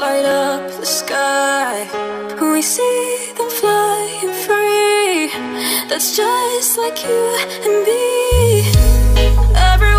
light up the sky. We see them flying free That's just like you and me. Every